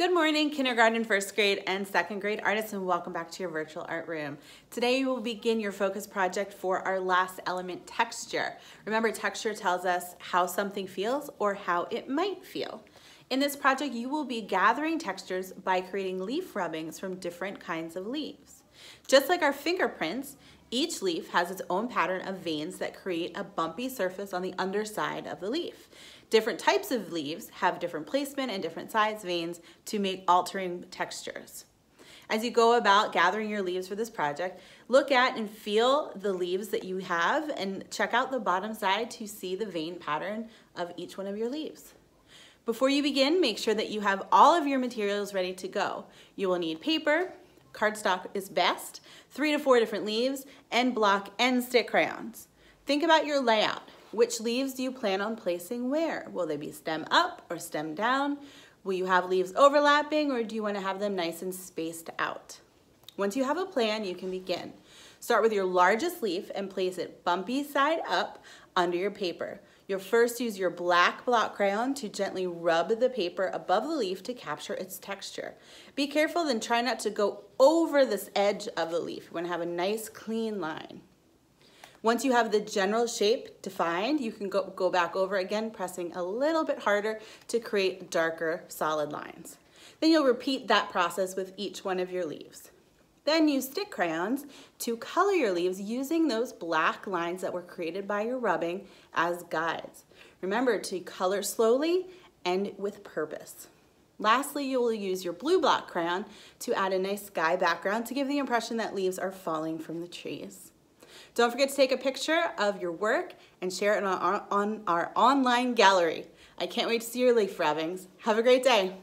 Good morning, kindergarten, first grade, and second grade artists, and welcome back to your virtual art room. Today you will begin your focus project for our last element, texture. Remember, texture tells us how something feels or how it might feel. In this project, you will be gathering textures by creating leaf rubbings from different kinds of leaves. Just like our fingerprints, each leaf has its own pattern of veins that create a bumpy surface on the underside of the leaf. Different types of leaves have different placement and different size veins to make altering textures. As you go about gathering your leaves for this project, look at and feel the leaves that you have and check out the bottom side to see the vein pattern of each one of your leaves. Before you begin, make sure that you have all of your materials ready to go. You will need paper, cardstock is best, three to four different leaves, and block and stick crayons. Think about your layout. Which leaves do you plan on placing where? Will they be stem up or stem down? Will you have leaves overlapping or do you want to have them nice and spaced out? Once you have a plan, you can begin. Start with your largest leaf and place it bumpy side up under your paper. You'll first use your black block crayon to gently rub the paper above the leaf to capture its texture. Be careful, then try not to go over this edge of the leaf. You want to have a nice clean line. Once you have the general shape defined, you can go, go back over again, pressing a little bit harder to create darker solid lines. Then you'll repeat that process with each one of your leaves. Then use stick crayons to color your leaves using those black lines that were created by your rubbing as guides. Remember to color slowly and with purpose. Lastly, you will use your blue block crayon to add a nice sky background to give the impression that leaves are falling from the trees. Don't forget to take a picture of your work and share it on our, on our online gallery. I can't wait to see your leaf rubbings. Have a great day.